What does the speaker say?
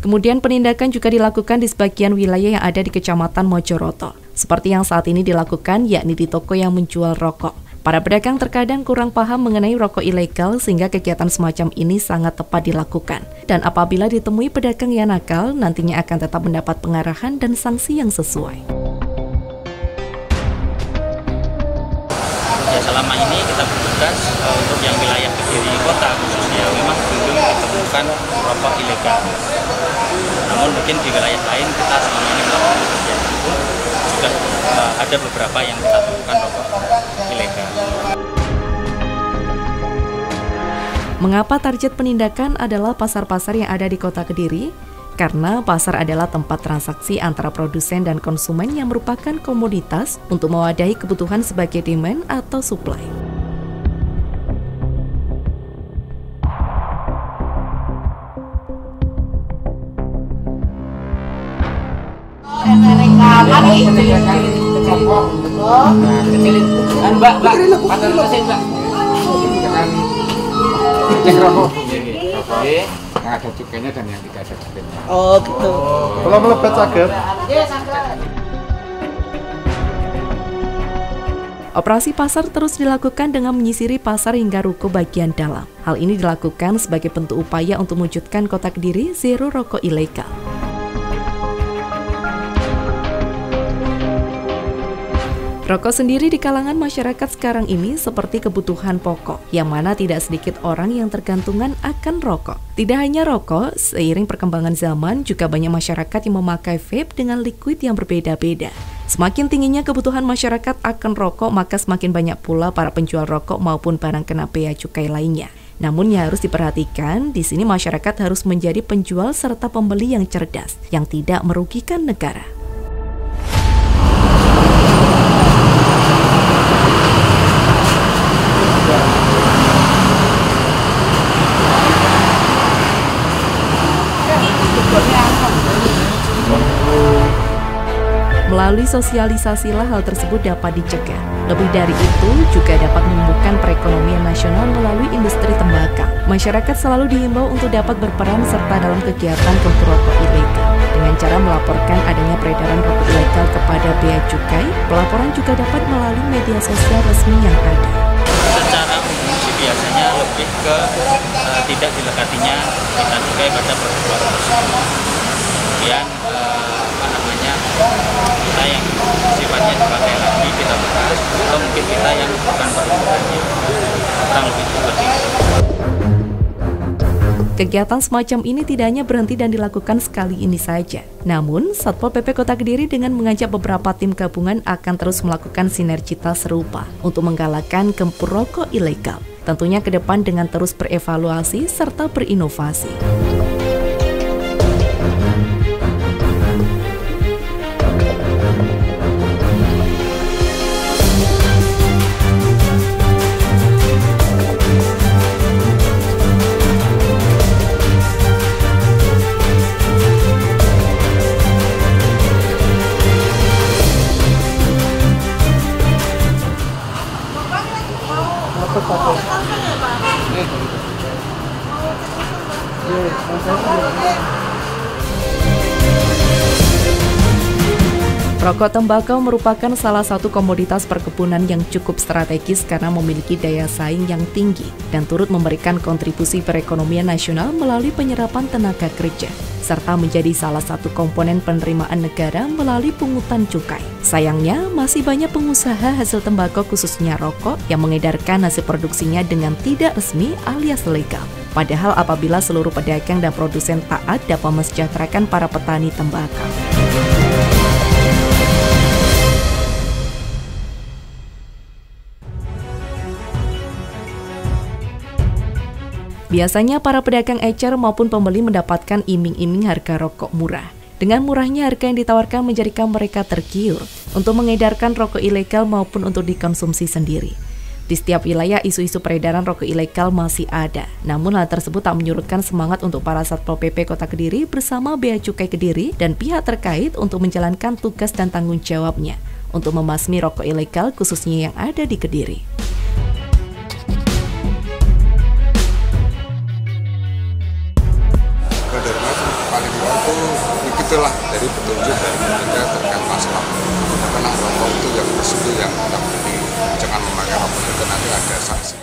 Kemudian penindakan juga dilakukan di sebagian wilayah yang ada di Kecamatan Mojoroto, seperti yang saat ini dilakukan yakni di toko yang menjual rokok. Para pedagang terkadang kurang paham mengenai rokok ilegal sehingga kegiatan semacam ini sangat tepat dilakukan. Dan apabila ditemui pedagang yang nakal, nantinya akan tetap mendapat pengarahan dan sanksi yang sesuai. Ya selama ini kita bertugas uh, untuk yang wilayah Kediri kota khususnya memang belum ditemukan rokok ilegal. Namun mungkin di wilayah lain kita selama ini melakukan kegiatan itu sudah uh, ada beberapa yang kita temukan rokok ilegal. Mengapa target penindakan adalah pasar-pasar yang ada di kota Kediri? Karena pasar adalah tempat transaksi antara produsen dan konsumen yang merupakan komoditas untuk mewadahi kebutuhan sebagai demand atau supply. Kecilin kan mbak mbak pacar mesin mbak cek rokok oke yang ada cukainya dan yang tidak ada cukainya Oh gitu. Kalau saged. Operasi pasar terus dilakukan dengan menyisiri pasar hingga ruko bagian dalam. Hal ini dilakukan sebagai bentuk upaya untuk mewujudkan kota Kediri zero rokok ilegal. Rokok sendiri di kalangan masyarakat sekarang ini seperti kebutuhan pokok, yang mana tidak sedikit orang yang tergantungan akan rokok. Tidak hanya rokok, seiring perkembangan zaman juga banyak masyarakat yang memakai vape dengan liquid yang berbeda-beda. Semakin tingginya kebutuhan masyarakat akan rokok, maka semakin banyak pula para penjual rokok maupun barang kena bea cukai lainnya. Namun yang harus diperhatikan, di sini masyarakat harus menjadi penjual serta pembeli yang cerdas, yang tidak merugikan negara. Melalui sosialisasilah hal tersebut dapat dicegah. Lebih dari itu, juga dapat menumbuhkan perekonomian nasional melalui industri tembakau. Masyarakat selalu diimbau untuk dapat berperan serta dalam kegiatan gempur rokok ilegal. Dengan cara melaporkan adanya peredaran rokok ilegal kepada bea cukai, pelaporan juga dapat melalui media sosial resmi yang ada. Secara umum biasanya lebih ke uh, tidak dilekatinya kita cukai pada produk. Kemudian uh, apa namanya kita yang sifatnya dipakai lagi kita bekas atau mungkin kita yang bukan lebih seperti itu. Kegiatan semacam ini tidak hanya berhenti dan dilakukan sekali ini saja. Namun, Satpol PP Kota Kediri dengan mengajak beberapa tim gabungan akan terus melakukan sinergitas serupa untuk menggalakkan gempur rokok ilegal. Tentunya ke depan dengan terus berevaluasi serta berinovasi. Rokok tembakau merupakan salah satu komoditas perkebunan yang cukup strategis karena memiliki daya saing yang tinggi dan turut memberikan kontribusi perekonomian nasional melalui penyerapan tenaga kerja, serta menjadi salah satu komponen penerimaan negara melalui pungutan cukai. Sayangnya, masih banyak pengusaha hasil tembakau khususnya rokok yang mengedarkan hasil produksinya dengan tidak resmi alias legal. Padahal apabila seluruh pedagang dan produsen taat dapat mesejahterakan para petani tembakau. Biasanya para pedagang ecer maupun pembeli mendapatkan iming-iming harga rokok murah. Dengan murahnya harga yang ditawarkan menjadikan mereka tergiur untuk mengedarkan rokok ilegal maupun untuk dikonsumsi sendiri. Di setiap wilayah isu-isu peredaran rokok ilegal masih ada. Namun hal tersebut tak menyurutkan semangat untuk para Satpol PP Kota Kediri bersama Bea Cukai Kediri dan pihak terkait untuk menjalankan tugas dan tanggung jawabnya untuk memasmi rokok ilegal khususnya yang ada di Kediri. Paling dari petunjuk dari kita terkait masalah karena rokok itu yang bersih yang tidak jangan memakai rokok itu nanti ada sanksi